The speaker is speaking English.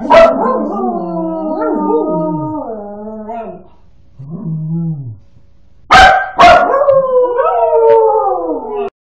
Mm-hmm.